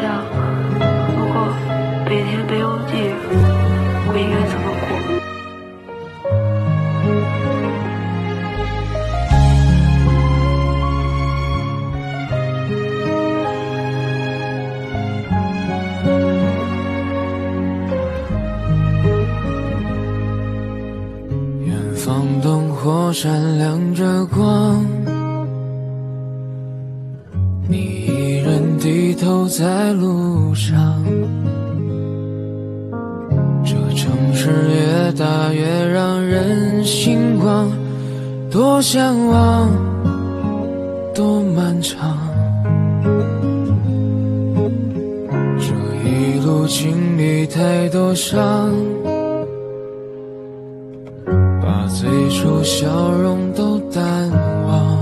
想，如果白天没有你，我应该怎么过？远方灯火闪亮着光，低头在路上。这城市越大越让人心慌，多向往，多漫长。这一路经历太多伤。把最初笑容都淡忘，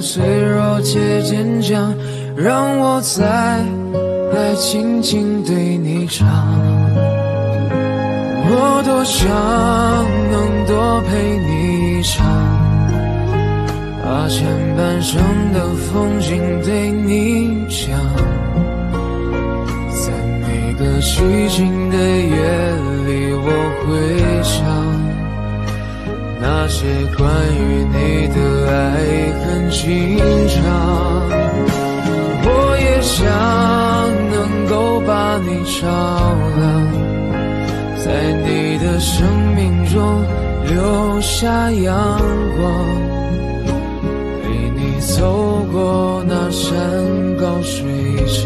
脆弱且坚强，让我再来轻轻对你唱。我多想能多陪你一场，把前半生的风景对你讲。在每个寂静的夜里，那些关于你的爱恨情长。我也想能够把你照亮，在你的生命中留下阳光，陪你走过那山高水长。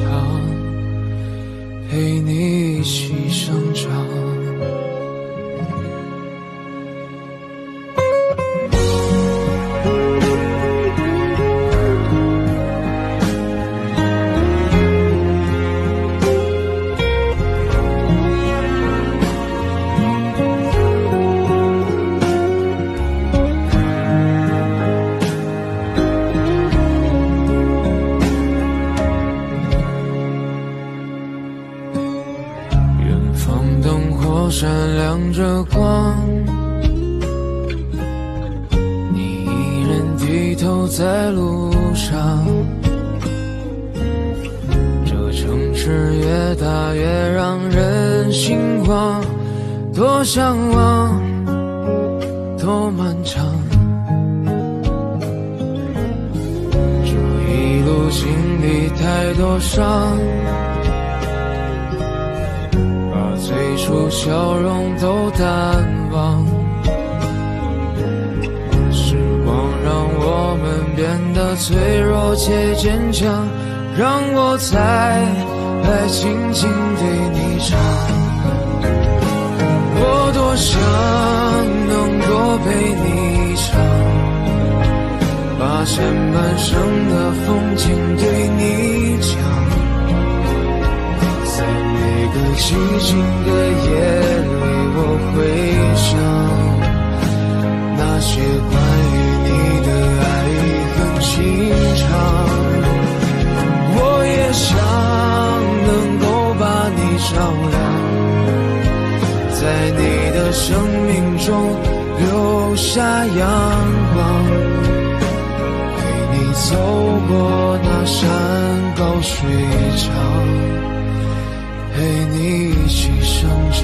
陪你一起生长。闪亮着光，你一人低头在路上。这城市越大越让人心慌，多向往，多漫长。这一路经历太多伤。笑容都淡忘，时光让我们变得脆弱且坚强，让我再来轻轻对你唱。我多想能多陪你一场，把前半生的风景对你讲。每个寂静的夜里，我会想那些关于你的爱恨情长。我也想能够把你照亮，在你的生命中留下阳光，陪你走过那山高水长。陪你一起生长，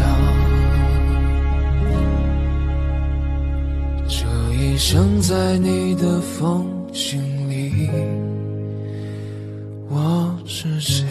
这一生在你的风景里，我是谁？